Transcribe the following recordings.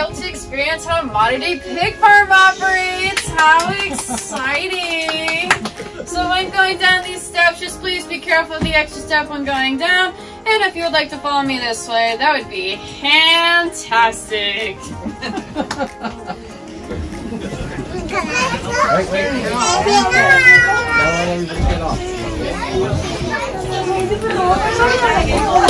able to experience how a modern day pig farm operates. How exciting! So when going down these steps, just please be careful of the extra step when going down. And if you would like to follow me this way, that would be fantastic. Wait, wait, get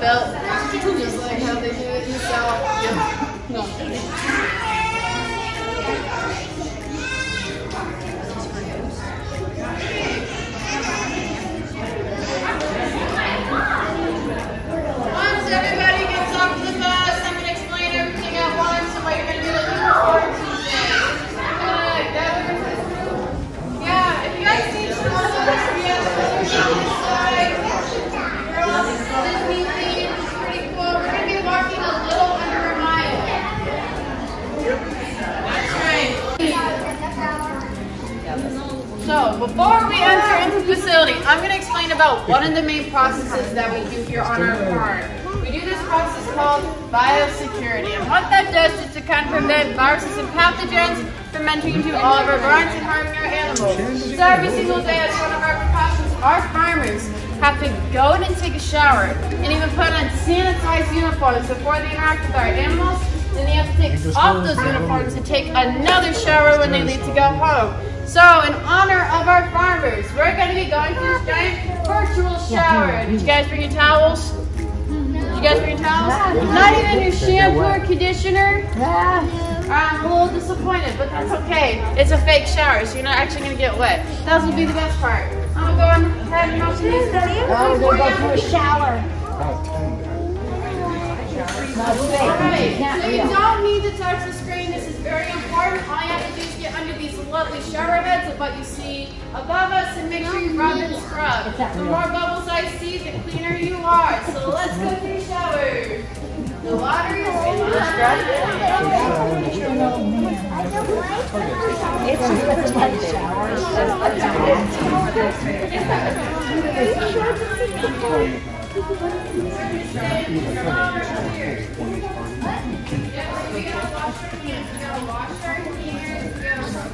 Belt, just like how they do it in the So, before we enter into the facility, I'm going to explain about one of the main processes that we do here on our farm. We do this process called biosecurity, and what that does is to kind of prevent viruses and pathogens from entering into all of our barns and harming our animals. So every single day, as one of our precautions, our farmers have to go in and take a shower, and even put on sanitized uniforms before they interact with our animals. Then they have to take off those uniforms and take another shower when they leave to go home. So, in honor of our farmers, we're going to be going to this giant virtual shower. Did you guys bring your towels? Did you guys bring your towels? Not even your shampoo or conditioner? I'm a little disappointed, but that's okay. It's a fake shower, so you're not actually going to get wet. That will be the best part. I'm going to go ahead and motion this down. I'm gonna go through a shower. Alright, so you don't need to touch the screen. This is very important. All you have to do is get under these lovely shower heads of what you see above us and make sure you rub and scrub. The more bubbles I see, the cleaner you are. So let's go to the shower. The water is It's just a pretend shower. It's just a You gotta wash our knees, wash our knees, and our shoes like the farmers do. All them have to get their boots nice and shiny. And then your ear, you gotta wash your ear.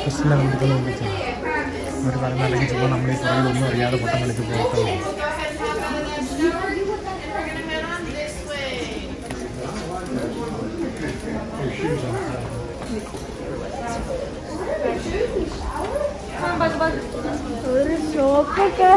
പ്രശ്നം കണ്ടിട്ടുള്ള വിളിച്ചാണ് ഒരു പറഞ്ഞ അല്ലെങ്കിൽ ചിലപ്പോൾ നമ്മൾ ഈ പുറകിലൊന്നും അറിയാതെ പൊട്ടം കളിച്ച് പോകത്തുള്ളൂ ഒരു ഷോപ്പൊക്കെ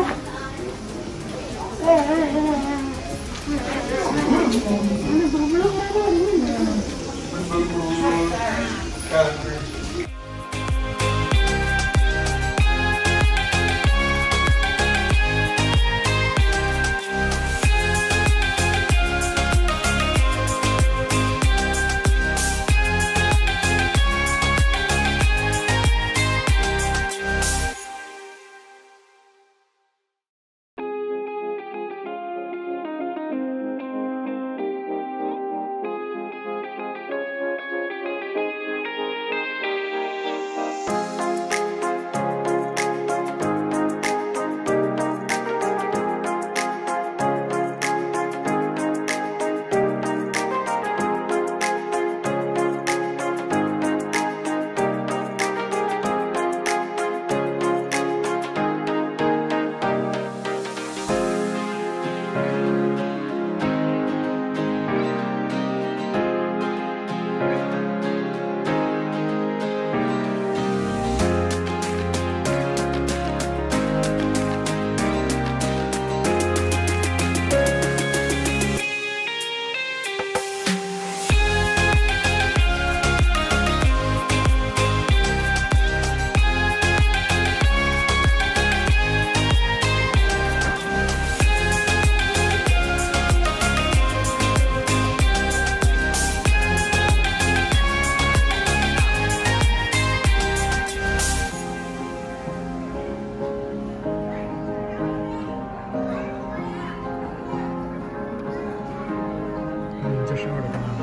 那这十二的方？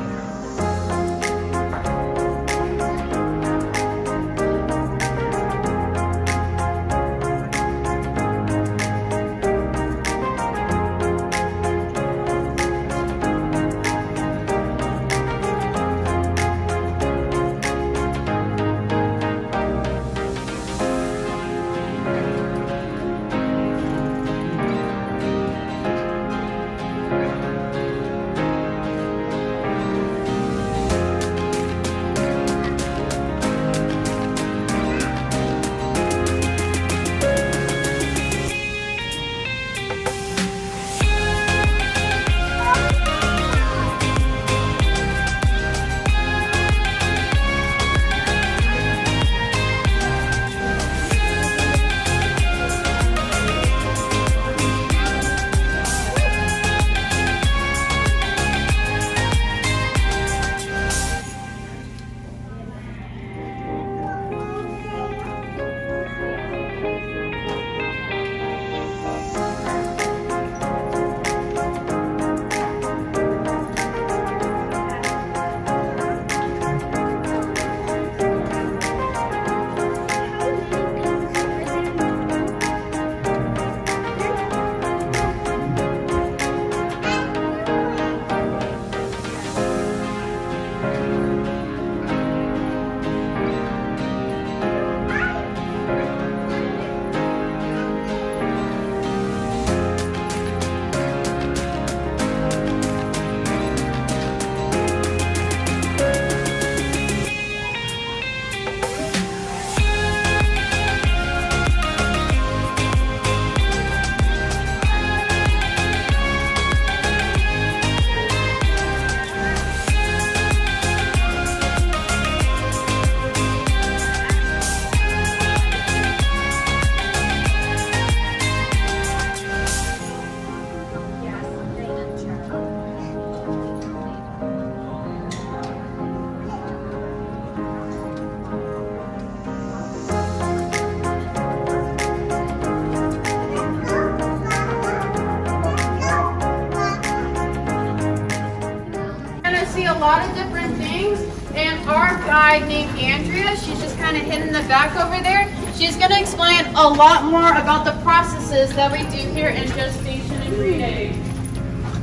Our named Andrea, she's just kind of hidden in the back over there. She's gonna explain a lot more about the processes that we do here in gestation and breeding.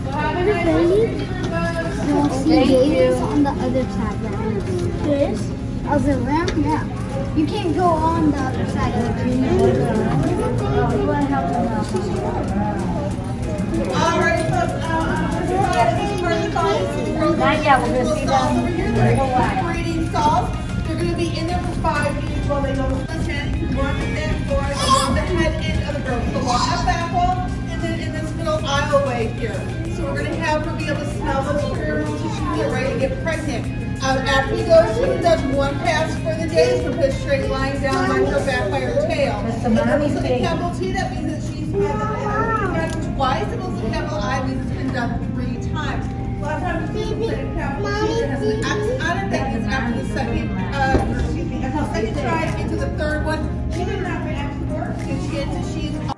So have a nice rest of your Thank you. on the other side. This? Of the rim? Yeah. You can't go on the other side of the rim. You want to help them Alright, folks, uh, this is where the. Not yet, we're gonna see them in a while. Stalls. They're gonna be in there for five weeks while they go to the tent, that door, and one at the head end of the room. So we'll have that wall, and then in this middle aisleway here. So we're gonna have her be able to smell those pheromones so she can get ready to get pregnant. Um, after he goes, she does one pass for the day, so put a straight line down by her back by her tail. That's the And then mommy's also the thing. capital T, that means that she's had it twice, and also capital I means it's been done three times. A lot of times people say capital T that has an X on it, that after the second, uh, excuse me, after the second try into the third one, she did not have X work, and she gets it,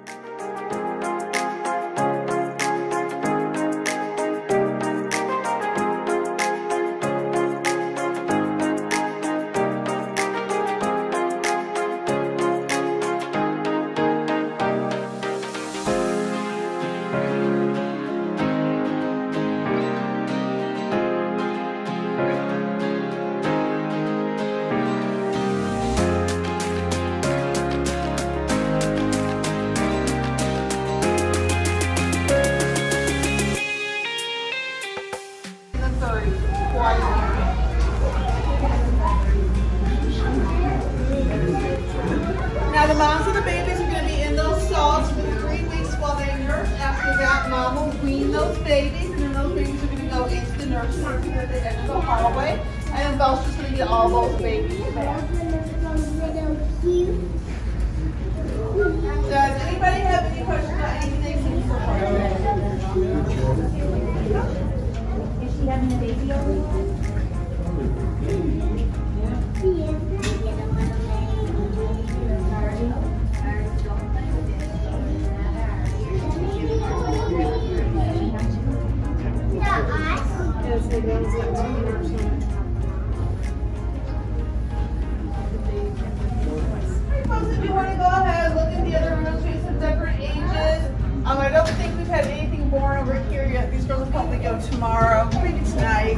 here yet. These girls will probably go tomorrow, maybe tonight.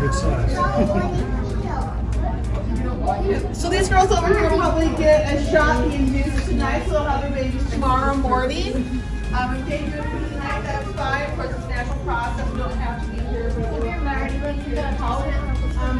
Good size. So these girls over here will probably get a shot being used tonight, so they'll have their babies tomorrow morning. Um, if they do it for tonight, that's fine. Of course, it's a natural process. You don't have to be here. If you're married, you can call it. Um,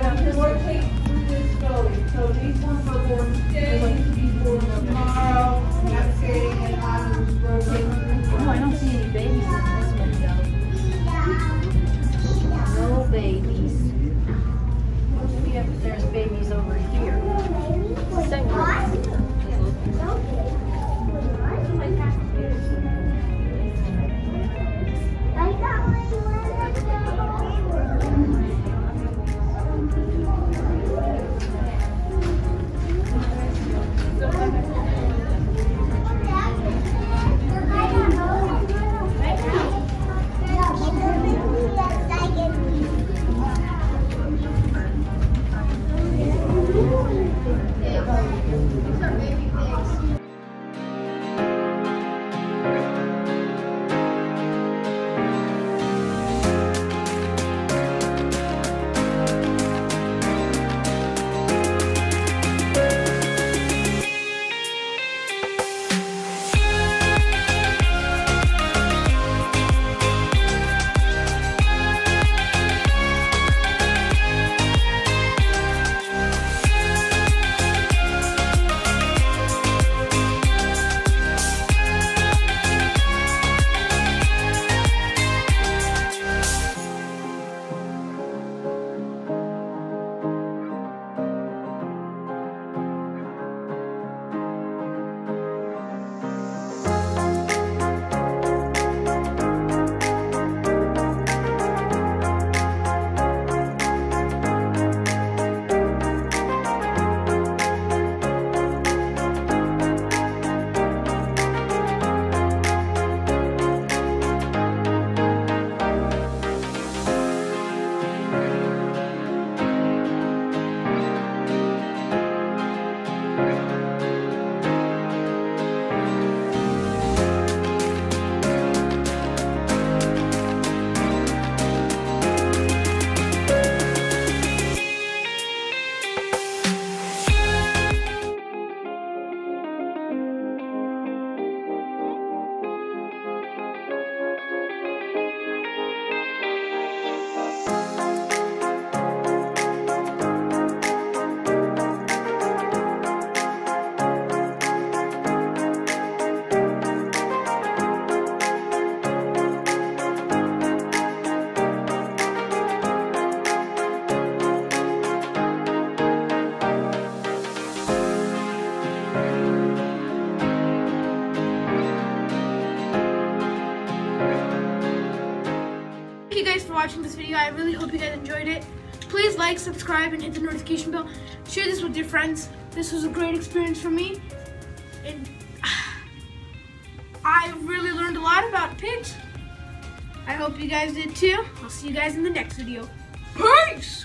watching this video. I really hope you guys enjoyed it. Please like, subscribe, and hit the notification bell. Share this with your friends. This was a great experience for me. And I really learned a lot about pigs. I hope you guys did too. I'll see you guys in the next video. Peace!